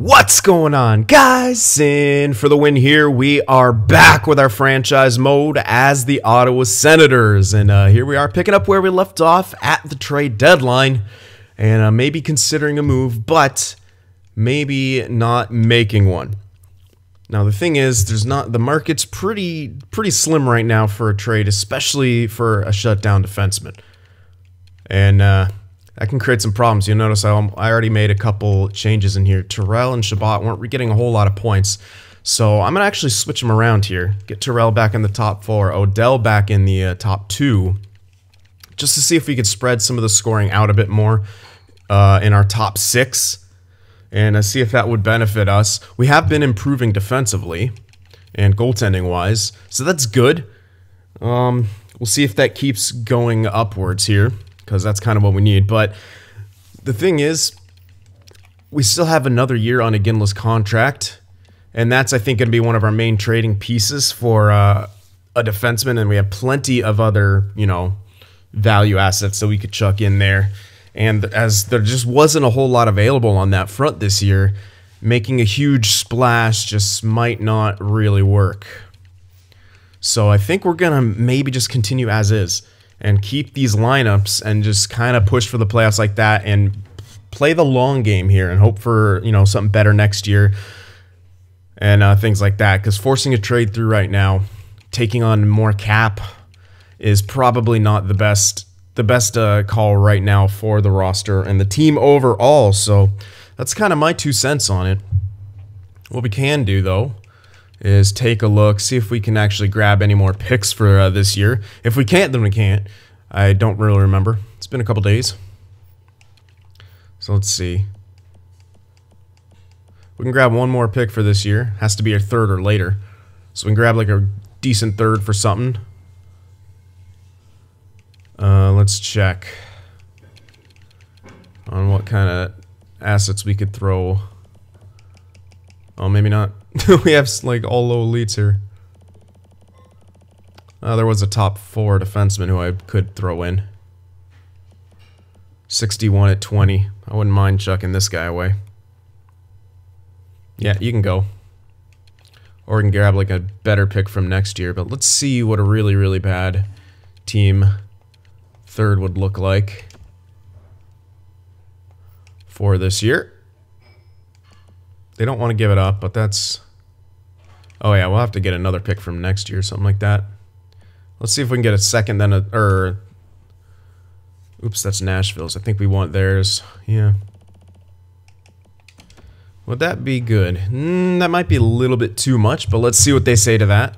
What's going on, guys? And for the win here, we are back with our franchise mode as the Ottawa Senators. And uh, here we are picking up where we left off at the trade deadline. And uh, maybe considering a move, but maybe not making one. Now the thing is, there's not the market's pretty pretty slim right now for a trade, especially for a shutdown defenseman. And uh, that can create some problems. You'll notice I, I already made a couple changes in here. Terrell and Chabot weren't getting a whole lot of points. So I'm going to actually switch them around here. Get Terrell back in the top four. Odell back in the uh, top two. Just to see if we could spread some of the scoring out a bit more uh, in our top six. And uh, see if that would benefit us. We have been improving defensively and goaltending wise. So that's good. Um, we'll see if that keeps going upwards here because that's kind of what we need. But the thing is, we still have another year on Iginla's contract, and that's I think going to be one of our main trading pieces for uh, a defenseman. And we have plenty of other you know value assets that we could chuck in there. And as there just wasn't a whole lot available on that front this year, making a huge splash just might not really work. So I think we're going to maybe just continue as is and keep these lineups and just kind of push for the playoffs like that and play the long game here and hope for you know something better next year and uh, things like that. Because forcing a trade through right now, taking on more cap, is probably not the best the best uh, call right now for the roster and the team overall. So that's kind of my two cents on it. What we can do though is take a look, see if we can actually grab any more picks for uh, this year. If we can't, then we can't. I don't really remember. It's been a couple days. So let's see. We can grab one more pick for this year. Has to be a third or later. So we can grab like a decent third for something. Uh, let's check on what kind of assets we could throw. Oh, maybe not. we have like all low elites here. Uh, there was a top four defenseman who I could throw in. 61 at 20. I wouldn't mind chucking this guy away. Yeah, you can go. Or we can grab like a better pick from next year. But let's see what a really, really bad team third would look like for this year. They don't want to give it up, but that's... Oh yeah, we'll have to get another pick from next year, something like that. Let's see if we can get a second, then a... Or... Oops, that's Nashville's. I think we want theirs. Yeah. Would that be good? Mm, that might be a little bit too much, but let's see what they say to that.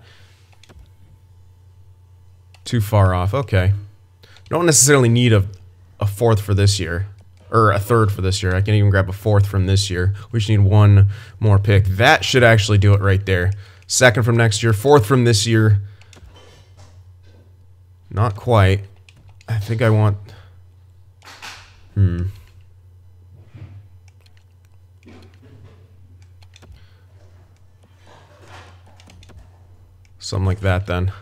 Too far off. Okay. Don't necessarily need a, a fourth for this year or a third for this year. I can even grab a fourth from this year. We just need one more pick. That should actually do it right there. Second from next year, fourth from this year. Not quite. I think I want... Hmm. Something like that then.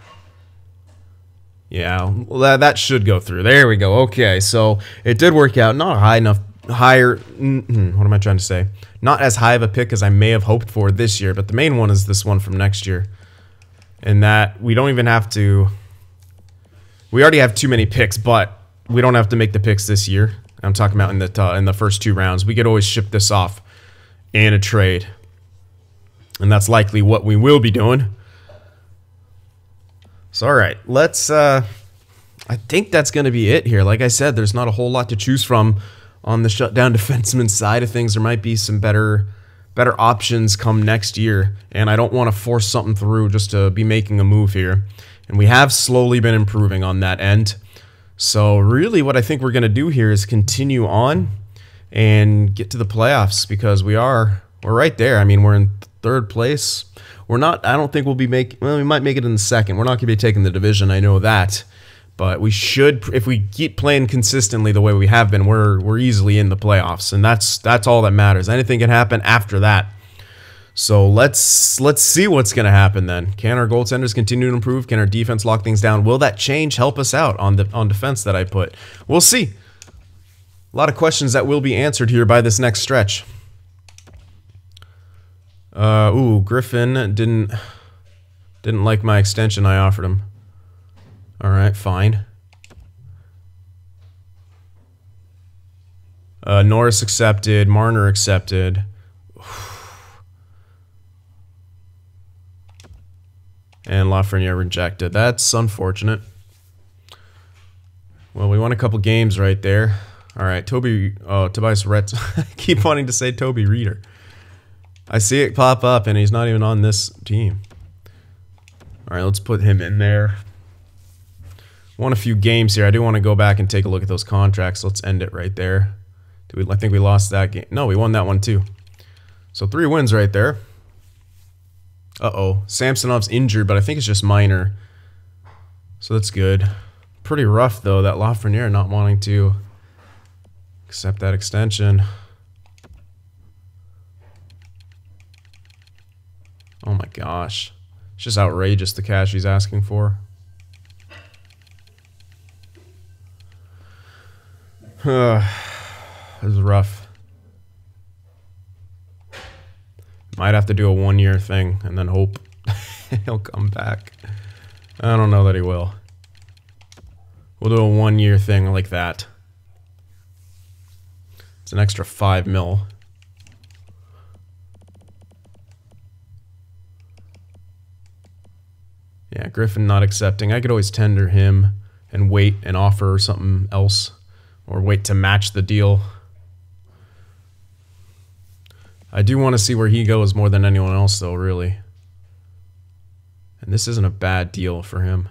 Yeah, well, that, that should go through. There we go. Okay, so it did work out. Not high enough, higher. Mm, what am I trying to say? Not as high of a pick as I may have hoped for this year, but the main one is this one from next year. And that we don't even have to. We already have too many picks, but we don't have to make the picks this year. I'm talking about in the uh, in the first two rounds. We could always ship this off in a trade, and that's likely what we will be doing. So, all right, let's. Uh, I think that's going to be it here. Like I said, there's not a whole lot to choose from on the shutdown defenseman side of things. There might be some better, better options come next year, and I don't want to force something through just to be making a move here. And we have slowly been improving on that end. So really, what I think we're going to do here is continue on and get to the playoffs because we are we're right there. I mean, we're in third place. We're not. I don't think we'll be making. Well, we might make it in the second. We're not going to be taking the division. I know that, but we should. If we keep playing consistently the way we have been, we're we're easily in the playoffs, and that's that's all that matters. Anything can happen after that. So let's let's see what's going to happen then. Can our goaltenders continue to improve? Can our defense lock things down? Will that change help us out on the on defense that I put? We'll see. A lot of questions that will be answered here by this next stretch. Uh, ooh, Griffin didn't didn't like my extension I offered him. All right, fine. Uh, Norris accepted. Marner accepted. And Lafreniere rejected. That's unfortunate. Well, we won a couple games right there. All right, Toby. Oh, Tobias Rhett. I keep wanting to say Toby Reader. I see it pop up, and he's not even on this team. All right, let's put him in there. Won a few games here. I do want to go back and take a look at those contracts. Let's end it right there. Do we, I think we lost that game. No, we won that one too. So three wins right there. Uh-oh. Samsonov's injured, but I think it's just minor. So that's good. Pretty rough, though, that Lafreniere not wanting to accept that extension. Oh my gosh. It's just outrageous the cash he's asking for. this is rough. Might have to do a one year thing and then hope he'll come back. I don't know that he will. We'll do a one year thing like that. It's an extra five mil. Yeah, Griffin not accepting. I could always tender him and wait and offer something else or wait to match the deal. I do want to see where he goes more than anyone else, though, really. And this isn't a bad deal for him.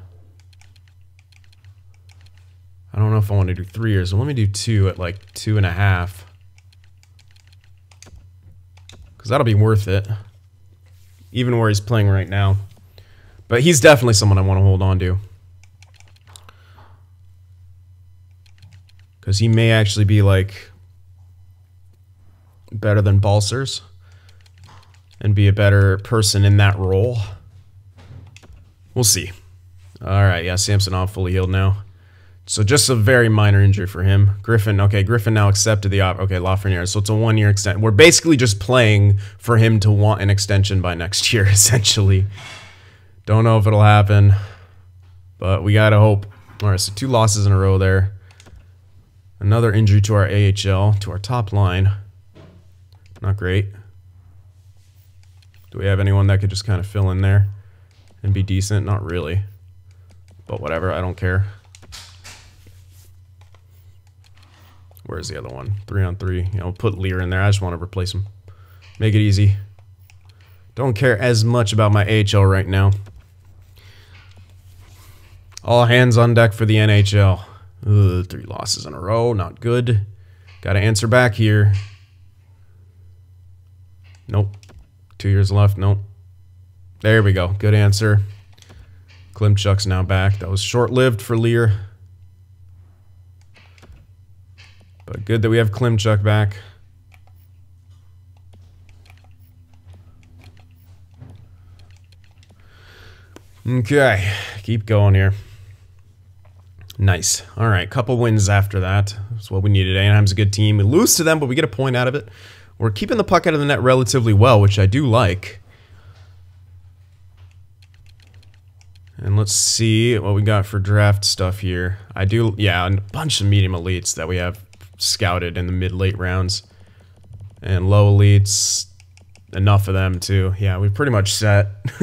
I don't know if I want to do three years. Let me do two at like two and a half. Because that'll be worth it. Even where he's playing right now. But he's definitely someone I want to hold on to. Because he may actually be like better than Balcers and be a better person in that role. We'll see. All right, yeah, Samsonov fully healed now. So just a very minor injury for him. Griffin, okay, Griffin now accepted the op. Okay, Lafreniere. So it's a one-year extension. We're basically just playing for him to want an extension by next year, essentially. Don't know if it'll happen, but we gotta hope. All right, so two losses in a row there. Another injury to our AHL, to our top line. Not great. Do we have anyone that could just kind of fill in there and be decent? Not really. But whatever, I don't care. Where's the other one? Three on three. You know, put Lear in there. I just want to replace him. Make it easy. Don't care as much about my AHL right now. All hands on deck for the NHL. Ugh, three losses in a row. Not good. Got to answer back here. Nope. Two years left. Nope. There we go. Good answer. Klimchuk's now back. That was short-lived for Lear. But good that we have Klimchuk back. Okay, keep going here. Nice. All right, couple wins after that. That's what we needed. Anaheim's a good team. We lose to them, but we get a point out of it. We're keeping the puck out of the net relatively well, which I do like. And let's see what we got for draft stuff here. I do, yeah, a bunch of medium elites that we have scouted in the mid-late rounds. And low elites, enough of them too. Yeah, we pretty much set.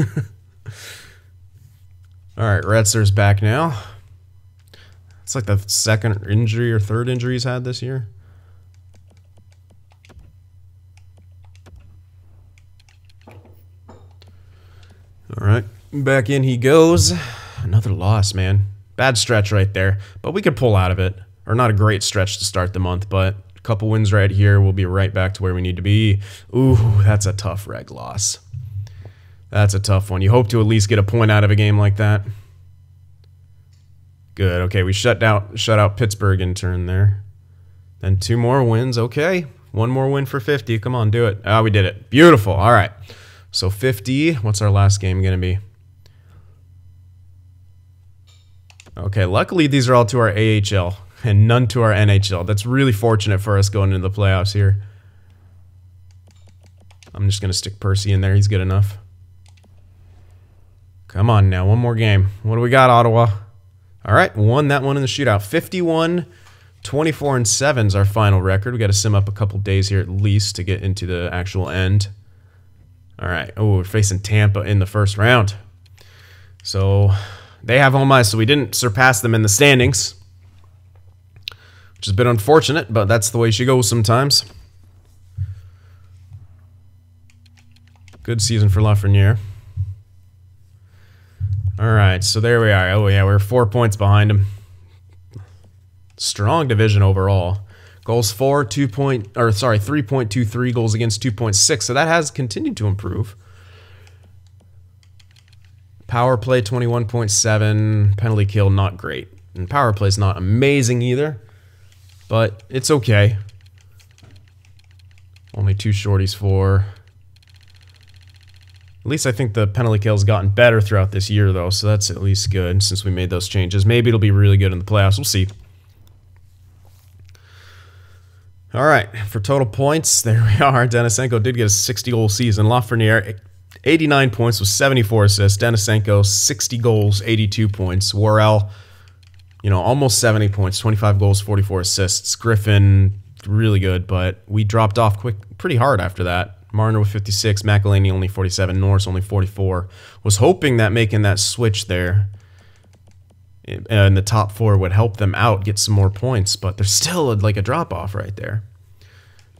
All right, Retzer's back now. It's like the second injury or third injury he's had this year. All right, back in he goes. Another loss, man. Bad stretch right there, but we could pull out of it. Or not a great stretch to start the month, but a couple wins right here. We'll be right back to where we need to be. Ooh, that's a tough reg loss. That's a tough one. You hope to at least get a point out of a game like that. Good. Okay, we shut out shut out Pittsburgh in turn there. Then two more wins. Okay. One more win for 50. Come on, do it. Ah, oh, we did it. Beautiful. All right. So 50, what's our last game going to be? Okay, luckily these are all to our AHL and none to our NHL. That's really fortunate for us going into the playoffs here. I'm just going to stick Percy in there. He's good enough. Come on now, one more game. What do we got, Ottawa? All right, won that one in the shootout. 51 24 and 7 is our final record. We got to sim up a couple days here at least to get into the actual end. All right. Oh, we're facing Tampa in the first round. So they have home ice, so we didn't surpass them in the standings, which is a bit unfortunate, but that's the way she goes sometimes. Good season for Lafreniere. All right, so there we are. Oh yeah, we're four points behind him. Strong division overall. Goals for, two point or sorry, three point two three goals against two point six. So that has continued to improve. Power play twenty one point seven. Penalty kill not great, and power play is not amazing either, but it's okay. Only two shorties for. At least I think the penalty kill has gotten better throughout this year, though, so that's at least good since we made those changes. Maybe it'll be really good in the playoffs. We'll see. All right, for total points, there we are. Denisenko did get a 60 goal season. Lafreniere, 89 points with 74 assists. Denisenko, 60 goals, 82 points. Worrell, you know, almost 70 points, 25 goals, 44 assists. Griffin, really good, but we dropped off quick, pretty hard after that. Marner with 56, McElhinney only 47, Norris only 44. Was hoping that making that switch there in the top four would help them out get some more points, but there's still a, like a drop off right there.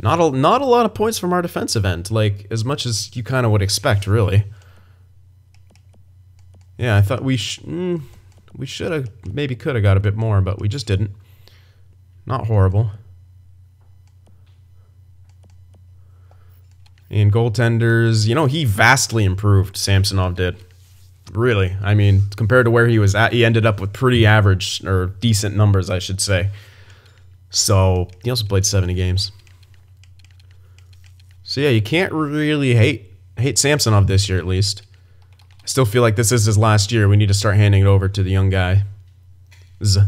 Not a not a lot of points from our defensive end, like as much as you kind of would expect, really. Yeah, I thought we sh mm, we should have maybe could have got a bit more, but we just didn't. Not horrible. And goaltenders, you know, he vastly improved. Samsonov did. Really. I mean, compared to where he was at, he ended up with pretty average or decent numbers, I should say. So, he also played 70 games. So yeah, you can't really hate hate Samsonov this year at least. I still feel like this is his last year. We need to start handing it over to the young guy. Z.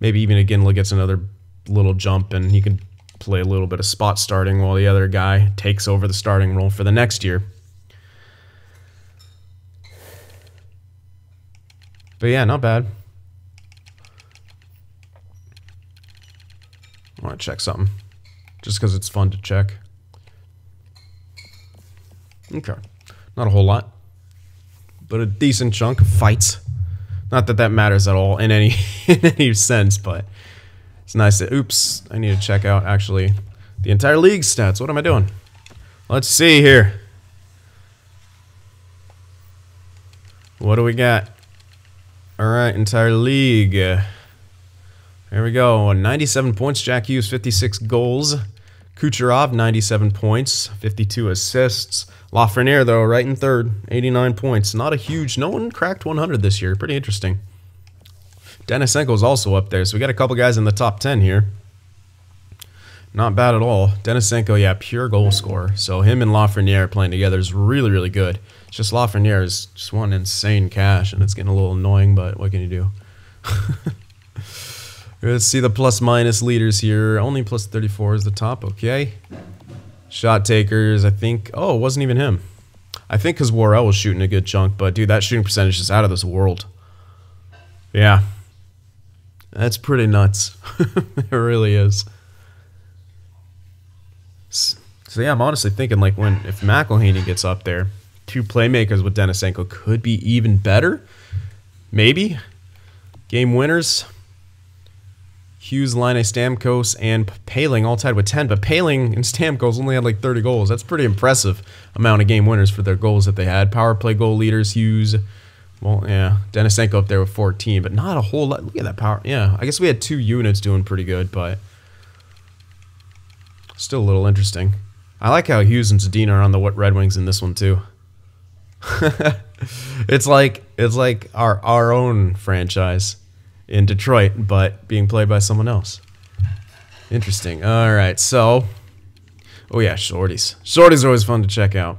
Maybe even again gets another little jump and he can play a little bit of spot starting while the other guy takes over the starting role for the next year. But yeah, not bad. I want to check something. Just because it's fun to check. Okay. Not a whole lot. But a decent chunk of fights. Not that that matters at all in any in any sense, but it's nice to... Oops. I need to check out, actually, the entire league stats. What am I doing? Let's see here. What do we got? Alright, entire league. There we go. 97 points. Jack Hughes, 56 goals. Kucherov, 97 points, 52 assists. Lafreniere, though, right in third, 89 points. Not a huge... No one cracked 100 this year. Pretty interesting. Denisenko's also up there, so we got a couple guys in the top 10 here. Not bad at all. Denisenko, yeah, pure goal scorer. So him and Lafreniere playing together is really, really good. It's just Lafreniere is just one insane cash, and it's getting a little annoying, but what can you do? Let's see the plus minus leaders here. Only plus 34 is the top, okay. Shot takers, I think. Oh, it wasn't even him. I think because Worrell was shooting a good chunk, but dude, that shooting percentage is out of this world. Yeah. That's pretty nuts. it really is. So yeah, I'm honestly thinking like when if McElhinney gets up there, two playmakers with Denisenko could be even better. Maybe. Game winners. Hughes, Laine, Stamkos, and Poehling all tied with 10. But Poehling and Stamkos only had like 30 goals. That's pretty impressive amount of game winners for their goals that they had. Power play goal leaders, Hughes. Well, yeah, Denisenko up there with 14, but not a whole lot. Look at that power. Yeah, I guess we had two units doing pretty good, but still a little interesting. I like how Hughes and Zadina are on the Red Wings in this one too. it's like it's like our our own franchise in Detroit, but being played by someone else. Interesting. All right, so oh yeah, shorties. Shorties are always fun to check out.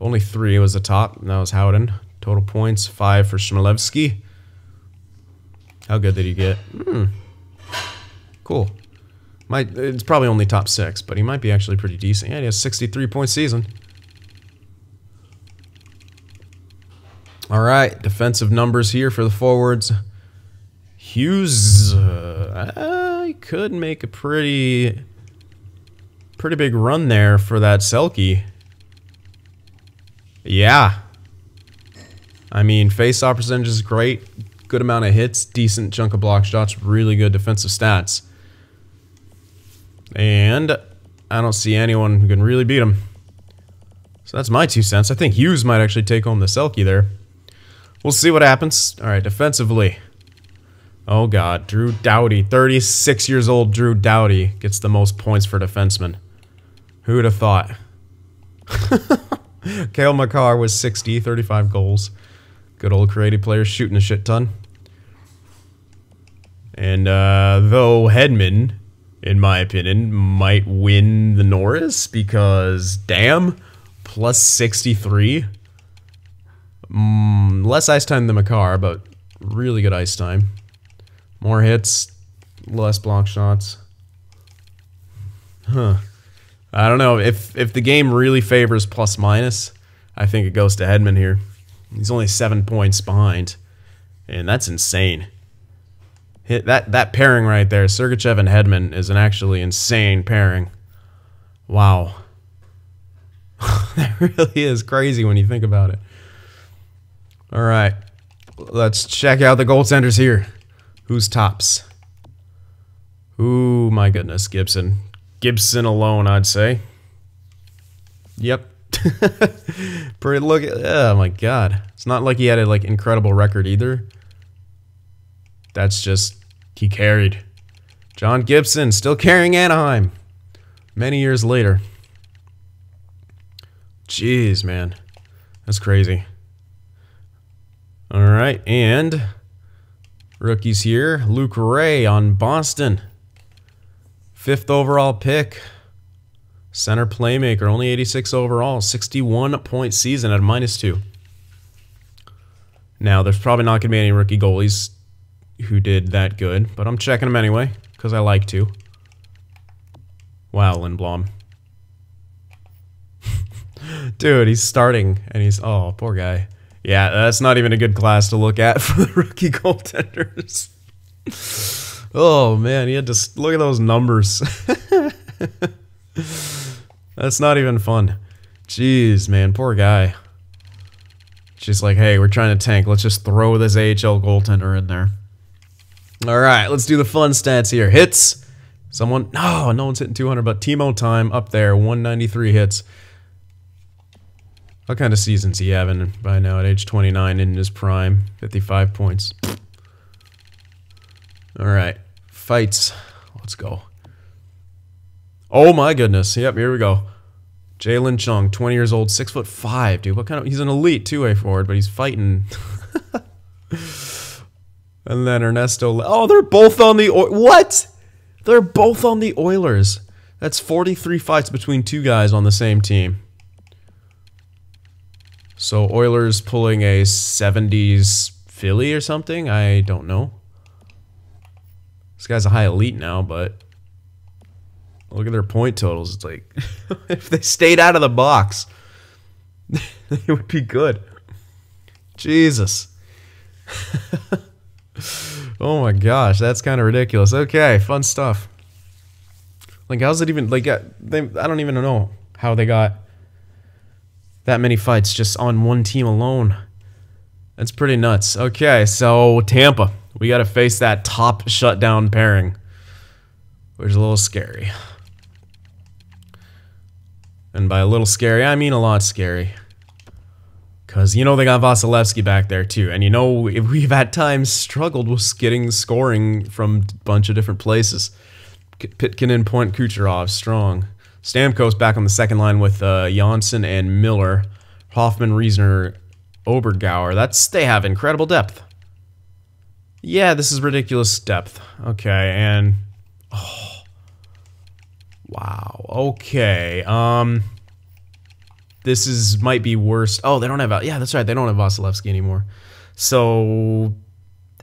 Only three was the top, and that was Howden. Total points five for Chmelevski. How good did he get? Hmm. Cool. Might it's probably only top six, but he might be actually pretty decent. Yeah, he has 63 point season. All right, defensive numbers here for the forwards. Hughes, uh, I could make a pretty, pretty big run there for that Selke. Yeah. I mean, face-off percentage is great. Good amount of hits, decent chunk of block shots, really good defensive stats. And I don't see anyone who can really beat him. So that's my two cents. I think Hughes might actually take home the Selke there. We'll see what happens. All right, defensively. Oh, God. Drew Doughty. 36 years old Drew Doughty gets the most points for defenseman. Who would have thought? Cale Makar was 60, 35 goals. Good old creative player shooting a shit ton. And uh, though Hedman in my opinion, might win the Norris because, damn, plus 63. Mm, less ice time than Makar, but really good ice time. More hits, less block shots. Huh. I don't know. If, if the game really favors plus minus, I think it goes to Hedman here. He's only seven points behind. And that's insane that that pairing right there, Sergachev and Hedman, is an actually insane pairing. Wow. that really is crazy when you think about it. All right. Let's check out the goaltenders here. Who's tops? Ooh, my goodness, Gibson. Gibson alone, I'd say. Yep. Pretty look oh my god. It's not like he had a like incredible record either. That's just he carried. John Gibson still carrying Anaheim many years later. Jeez, man. That's crazy. All right, and rookies here. Luke Ray on Boston. Fifth overall pick. Center playmaker, only 86 overall. 61 point season at minus two. Now, there's probably not going to be any rookie goalies who did that good, but I'm checking them anyway, because I like to. Wow, Lindblom. Dude, he's starting, and he's... Oh, poor guy. Yeah, that's not even a good class to look at for the rookie goaltenders. oh, man, he had to... Look at those numbers. That's not even fun. Jeez, man, poor guy. She's like, hey, we're trying to tank. Let's just throw this AHL goaltender in there. All right, let's do the fun stats here. Hits. Someone, no, no one's hitting 200, but Timo time up there, 193 hits. What kind of season's he having by now at age 29 in his prime? 55 points. All right, fights. Let's go. Oh my goodness. Yep, here we go. Jalen Chung, 20 years old, six foot five, dude. What kind of? He's an elite two-way forward, but he's fighting. And then Ernesto. Oh, they're both on the. what? They're both on the Oilers. That's 43 fights between two guys on the same team. So Oilers pulling a 70s Philly or something? I don't know. This guy's a high elite now, but look at their point totals. It's like if they stayed out of the box, it would be good. Jesus. oh my gosh, that's kind of ridiculous. Okay, fun stuff. Like, how's it even like? They, I don't even know how they got that many fights just on one team alone. That's pretty nuts. Okay, so Tampa, we got to face that top shutdown pairing, which is a little scary. And by a little scary, I mean a lot scary. Because, you know, they got Vasilevskiy back there, too. And, you know, we've at times struggled with getting scoring from a bunch of different places. Pitkin and Point Kucherov, strong. Stamkos back on the second line with uh, Johnsson and Miller. Hoffman, Riesner, Obergauer. That's, they have incredible depth. Yeah, this is ridiculous depth. Okay, and... Oh. Wow. Okay. Um... This is might be worse. Oh, they don't have. Yeah, that's right. They don't have Vasilevskiy anymore. So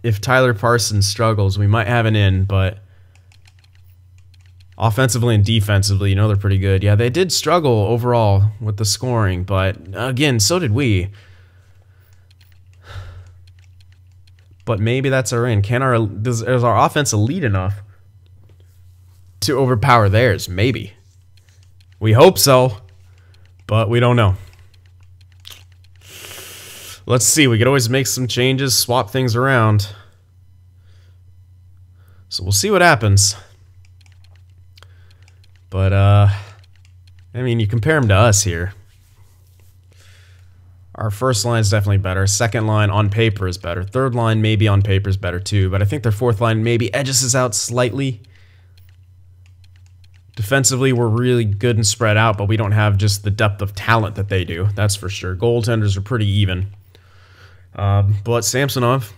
if Tyler Parsons struggles, we might have an in, but offensively and defensively, you know they're pretty good. Yeah, they did struggle overall with the scoring, but again, so did we. But maybe that's our in. Can our does, is our offense elite enough to overpower theirs? Maybe. We hope so, but we don't know. Let's see. We could always make some changes, swap things around. So we'll see what happens. But, uh, I mean, you compare them to us here. Our first line is definitely better. Second line on paper is better. Third line maybe on paper is better too. But I think their fourth line maybe edges us out slightly. Defensively, we're really good and spread out, but we don't have just the depth of talent that they do. That's for sure. Goaltenders are pretty even. Um, but Samsonov,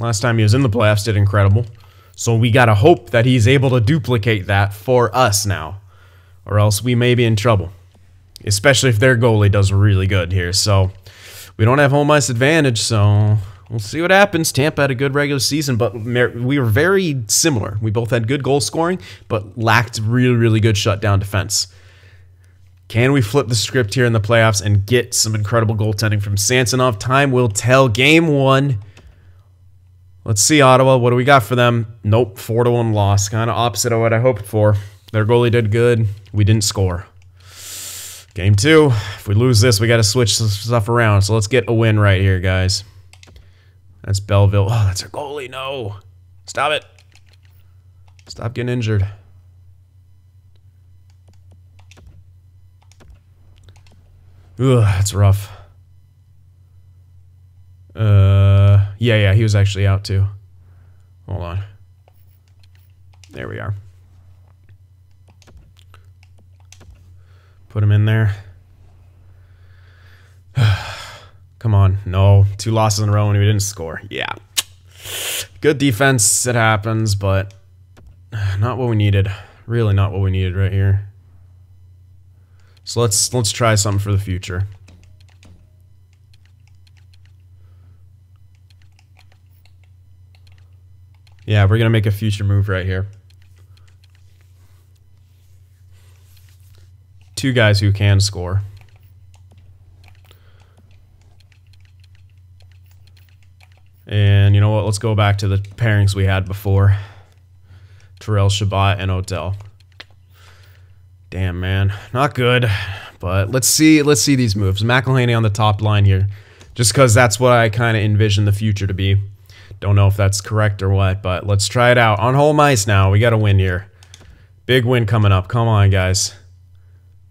last time he was in the playoffs, did incredible. So we got to hope that he's able to duplicate that for us now, or else we may be in trouble, especially if their goalie does really good here. So we don't have home ice advantage, so we'll see what happens. Tampa had a good regular season, but we were very similar. We both had good goal scoring, but lacked really, really good shutdown defense. Can we flip the script here in the playoffs and get some incredible goaltending from Samsonov? Time will tell. Game one Let's see, Ottawa. What do we got for them? Nope, 4 to 1 loss. Kind of opposite of what I hoped for. Their goalie did good. We didn't score. Game two. If we lose this, we got to switch stuff around. So let's get a win right here, guys. That's Belleville. Oh, that's our goalie. No. Stop it. Stop getting injured. Ugh, that's rough. Uh, yeah, yeah, he was actually out too. Hold on. There we are. Put him in there. Come on. No. Two losses in a row and we didn't score. Yeah. Good defense. It happens, but not what we needed. Really not what we needed right here. So let's let's try something for the future. Yeah, we're going to make a future move right here. Two guys who can score. And you know what? Let's go back to the pairings we had before. Terrell Chabot and Odell. Damn, man. Not good. But let's see let's see these moves. McElhinney on the top line here. Just because that's what I kind of envision the future to be. Don't know if that's correct or what, but let's try it out. On home ice now. We got a win here. Big win coming up. Come on, guys.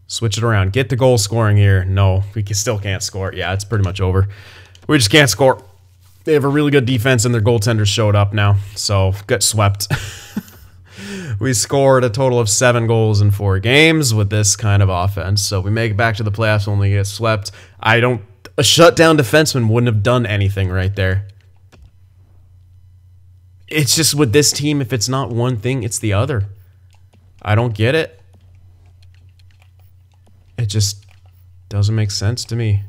Switch it around. Get the goal scoring here. No, we can, still can't score. Yeah, it's pretty much over. We just can't score. They have a really good defense, and their goaltender showed up now. So, get swept. we scored a total of seven goals in four games with this kind of offense. So, we make it back to the playoffs, only get swept. I don't... A shutdown defenseman wouldn't have done anything right there it's just with this team, if it's not one thing, it's the other. I don't get it. It just doesn't make sense to me.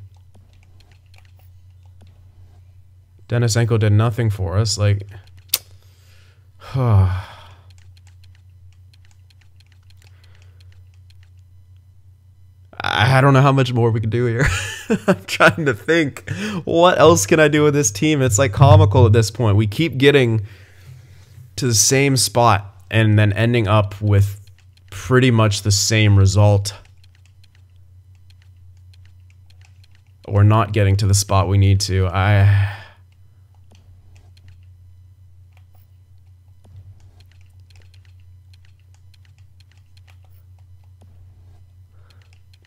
Denisenko did nothing for us. Like, I don't know how much more we can do here. I'm trying to think. What else can I do with this team? It's like comical at this point. We keep getting to the same spot and then ending up with pretty much the same result. Or not getting to the spot we need to. I...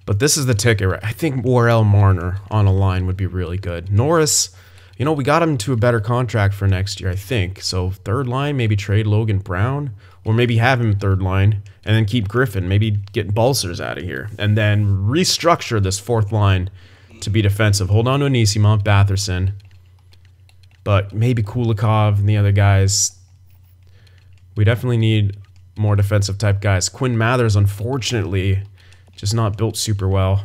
But this is the ticket. Right? I think Worrell Marner on a line would be really good. Norris you know, we got him to a better contract for next year, I think. So third line, maybe trade Logan Brown, or maybe have him third line and then keep Griffin. Maybe get Balcers out of here and then restructure this fourth line to be defensive. Hold on to Anisimov, Batherson, but maybe Kulikov and the other guys. We definitely need more defensive type guys. Quinn Mathers, unfortunately, just not built super well.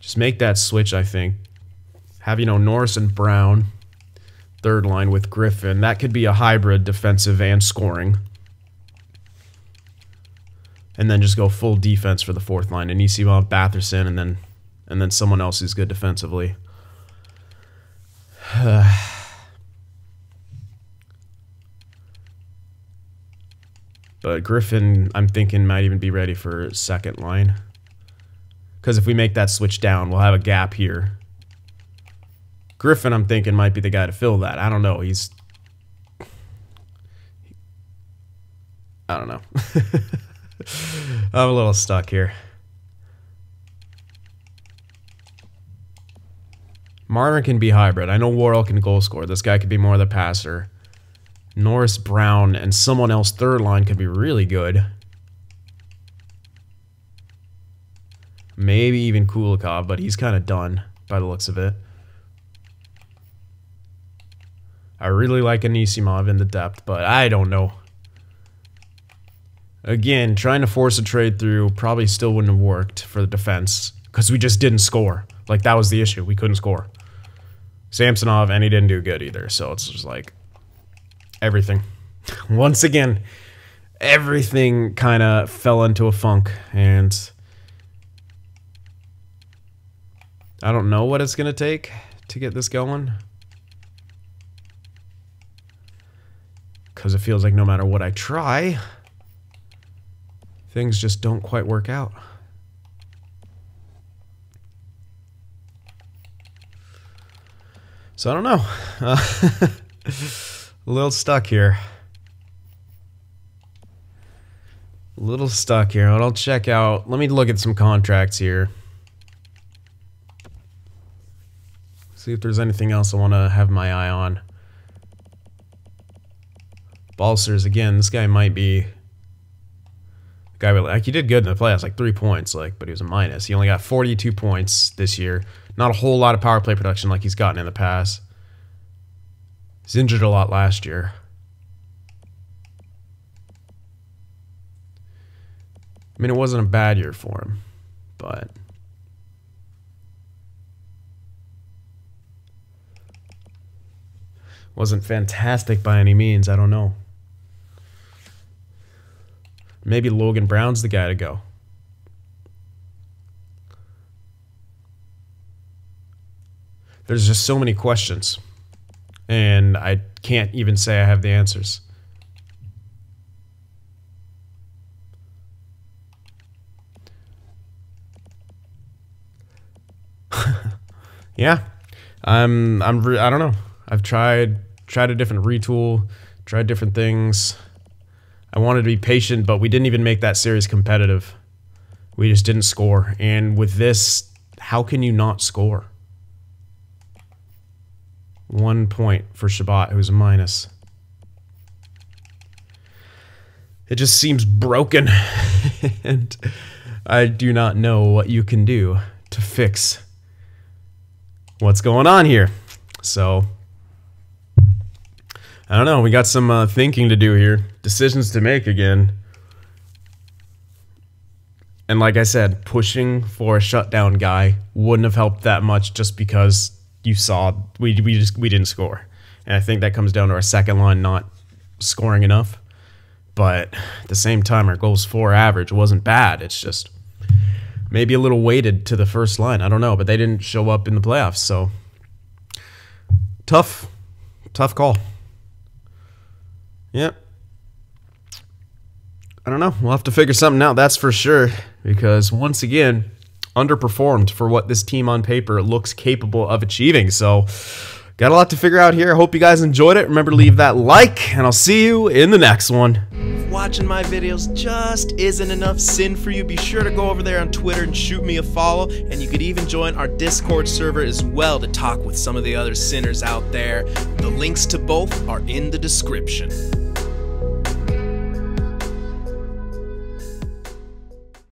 Just make that switch, I think have, you know, Norris and Brown, third line with Griffin. That could be a hybrid defensive and scoring. and then just go full defense for the fourth line. And you see Anisimov, Batherson, and then and then someone else who's good defensively. but Griffin, I'm thinking might even be ready for second line. Because if we make that switch down, we'll have a gap here. Griffin, I'm thinking, might be the guy to fill that. I don't know. He's. I don't know. I'm a little stuck here. Marner can be hybrid. I know Worrell can goal score. This guy could be more of the passer. Norris Brown and someone else third line could be really good. Maybe even Kulikov, but he's kind of done by the looks of it. I really like Anisimov in the depth, but I don't know. Again, trying to force a trade through probably still wouldn't have worked for the defense because we just didn't score. Like, that was the issue. We couldn't score. Samsonov, and he didn't do good either. So it's just like everything. Once again, everything kind of fell into a funk. And I don't know what it's going to take to get this going. Because it feels like no matter what I try, things just don't quite work out. So I don't know. Uh, a little stuck here. A little stuck here. I'll check out. Let me look at some contracts here. See if there's anything else I want to have my eye on. Balcers, again, this guy might be guy like he did good in the playoffs, like three points, like, but he was a minus. He only got 42 points this year. Not a whole lot of power play production like he's gotten in the past. He's injured a lot last year. I mean, it wasn't a bad year for him, but wasn't fantastic by any means. I don't know. Maybe Logan Brown's the guy to go. There's just so many questions, and I can't even say I have the answers. yeah, I'm. I'm. I don't know. I've tried tried a different retool, tried different things. I wanted to be patient, but we didn't even make that series competitive. We just didn't score. And with this, how can you not score? One point for Chabot, who's a minus. It just seems broken. and I do not know what you can do to fix what's going on here. So I don't know. We got some uh, thinking to do here, decisions to make again. And like I said, pushing for a shutdown guy wouldn't have helped that much just because you saw we we just we didn't score. And I think that comes down to our second line not scoring enough. But at the same time, our goals for average wasn't bad. It's just maybe a little weighted to the first line. I don't know, but they didn't show up in the playoffs, so tough, tough call. Yep. I don't know. We'll have to figure something out, that's for sure. Because once again, underperformed for what this team on paper looks capable of achieving. So, got a lot to figure out here. I hope you guys enjoyed it. Remember to leave that like, and I'll see you in the next one. If watching my videos just isn't enough sin for you, be sure to go over there on Twitter and shoot me a follow. And you could even join our Discord server as well to talk with some of the other sinners out there. The links to both are in the description.